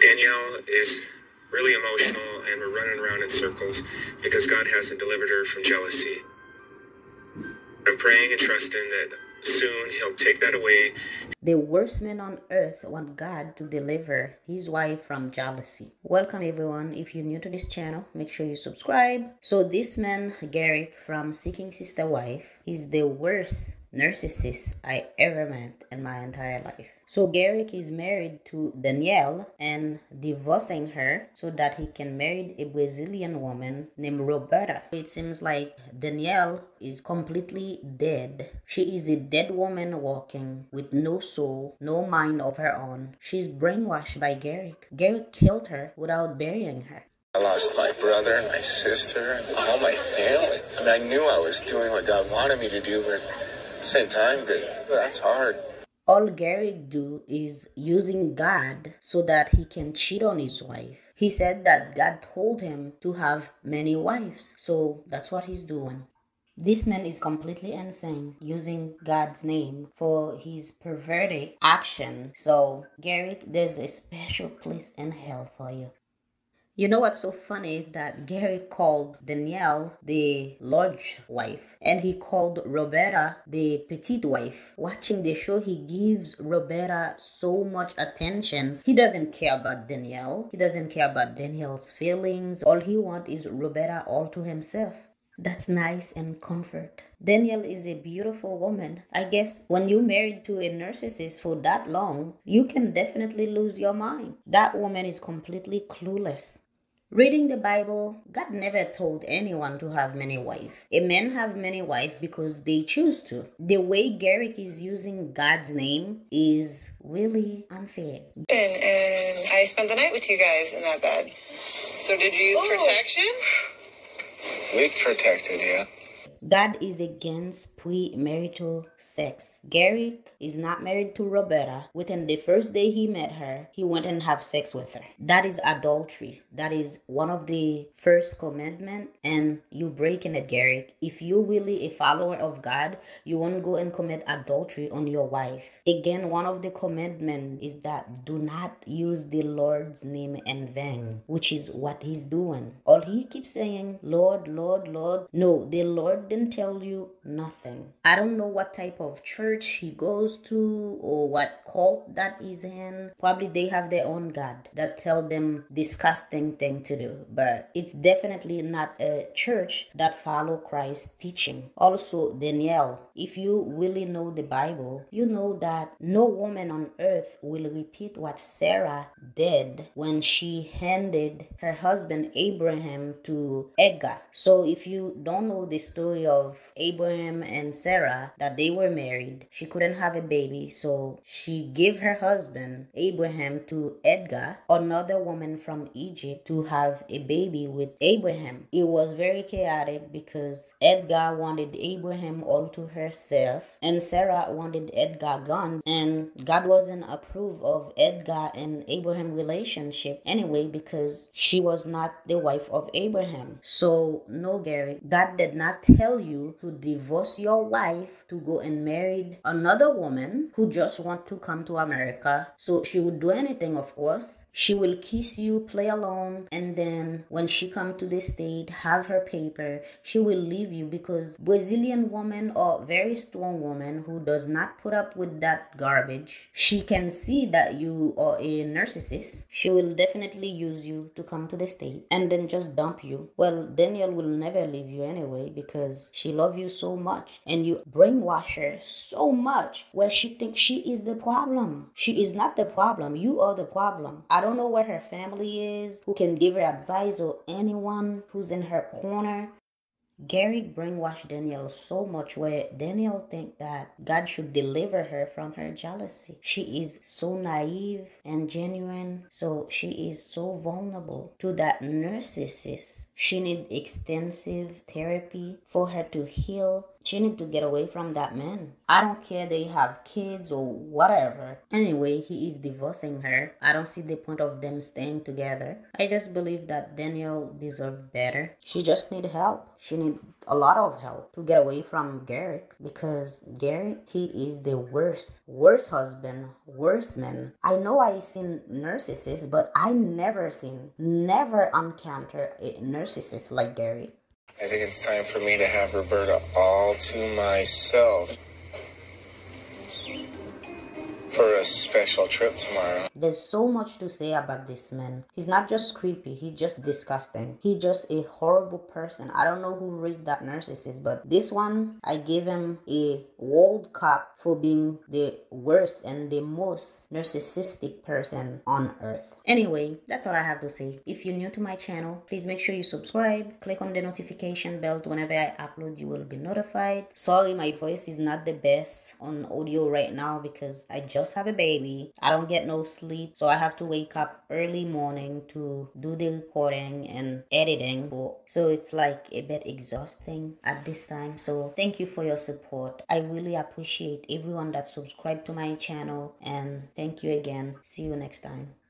Danielle is really emotional and we're running around in circles because God hasn't delivered her from jealousy. I'm praying and trusting that soon he'll take that away. The worst man on earth want God to deliver his wife from jealousy. Welcome everyone. If you're new to this channel, make sure you subscribe. So this man, Garrick from Seeking Sister Wife, is the worst narcissist I ever met in my entire life. So Garrick is married to Danielle and divorcing her so that he can marry a Brazilian woman named Roberta. It seems like Danielle is completely dead. She is a dead woman walking with no soul, no mind of her own. She's brainwashed by Garrick. Garrick killed her without burying her. I lost my brother and my sister and all my family. I mean, I knew I was doing what God wanted me to do, but at the same time, that's hard all Garrick do is using God so that he can cheat on his wife. He said that God told him to have many wives. So that's what he's doing. This man is completely insane, using God's name for his perverted action. So, Garrick, there's a special place in hell for you. You know what's so funny is that Gary called Danielle the large wife and he called Roberta the petite wife. Watching the show, he gives Roberta so much attention. He doesn't care about Danielle. He doesn't care about Danielle's feelings. All he wants is Roberta all to himself. That's nice and comfort. Danielle is a beautiful woman. I guess when you married to a narcissist for that long, you can definitely lose your mind. That woman is completely clueless. Reading the Bible, God never told anyone to have many wives. A man have many wives because they choose to. The way Garrick is using God's name is really unfair. And, and I spent the night with you guys in that bed. So did you use oh. protection? We protected you. God is against premarital sex. Garrick is not married to Roberta. Within the first day he met her, he went and have sex with her. That is adultery. That is one of the first commandment and you breaking it, Garrick. If you're really a follower of God, you won't go and commit adultery on your wife. Again, one of the commandment is that do not use the Lord's name in vain, which is what he's doing. All he keeps saying, Lord, Lord, Lord. No, the Lord didn't tell you nothing. I don't know what type of church he goes to or what cult that is in. Probably they have their own God that tell them disgusting thing to do. But it's definitely not a church that follow Christ's teaching. Also, Danielle, if you really know the Bible, you know that no woman on earth will repeat what Sarah did when she handed her husband Abraham to Agar. So if you don't know the story story of Abraham and Sarah that they were married. She couldn't have a baby, so she gave her husband Abraham to Agar, another woman from Egypt, to have a baby with Abraham. It was very chaotic because Agar wanted Abraham all to herself, and Sarah wanted Agar gone, and God wasn't approve of Agar and Abraham relationship anyway because she was not the wife of Abraham. So no, Gary, God did not tell tell you to divorce your wife to go and marry another woman who just want to come to America. So she would do anything, of course, she will kiss you play along and then when she come to the state have her paper she will leave you because brazilian woman or very strong woman who does not put up with that garbage she can see that you are a narcissist. She will definitely use you to come to the state and then just dump you. Well danielle will never leave you anyway because she love you so much and you brainwash her so much where she thinks she is the problem. She is not the problem. You are the problem. I don't know where her family is, who can give her advice, or anyone who's in her corner. Gary brainwashed Danielle so much where Danielle think that God should deliver her from her jealousy. She is so naive and genuine, so she is so vulnerable to that narcissist. She need extensive therapy for her to heal She need to get away from that man. I don't care they have kids or whatever. Anyway, he is divorcing her. I don't see the point of them staying together. I just believe that Danielle deserves better. She just need help. She need a lot of help to get away from Garrick because Garrick he is the worst worst husband worst man I know I seen narcissists but I never seen never encounter a narcissist like Garrick I think it's time for me to have Roberta all to myself for a special trip tomorrow. There's so much to say about this man. He's not just creepy, he's just disgusting. He's just a horrible person. I don't know who raised that narcissist, but this one, I gave him a World Cup for being the worst and the most narcissistic person on earth. Anyway, that's all I have to say. If you're new to my channel, please make sure you subscribe, click on the notification bell. Whenever I upload, you will be notified. Sorry, my voice is not the best on audio right now because I just have a baby. I don't get no sleep, so I have to wake up early morning to do the recording and editing. So it's like a bit exhausting at this time. So thank you for your support. I really appreciate everyone that subscribed to my channel and thank you again. See you next time.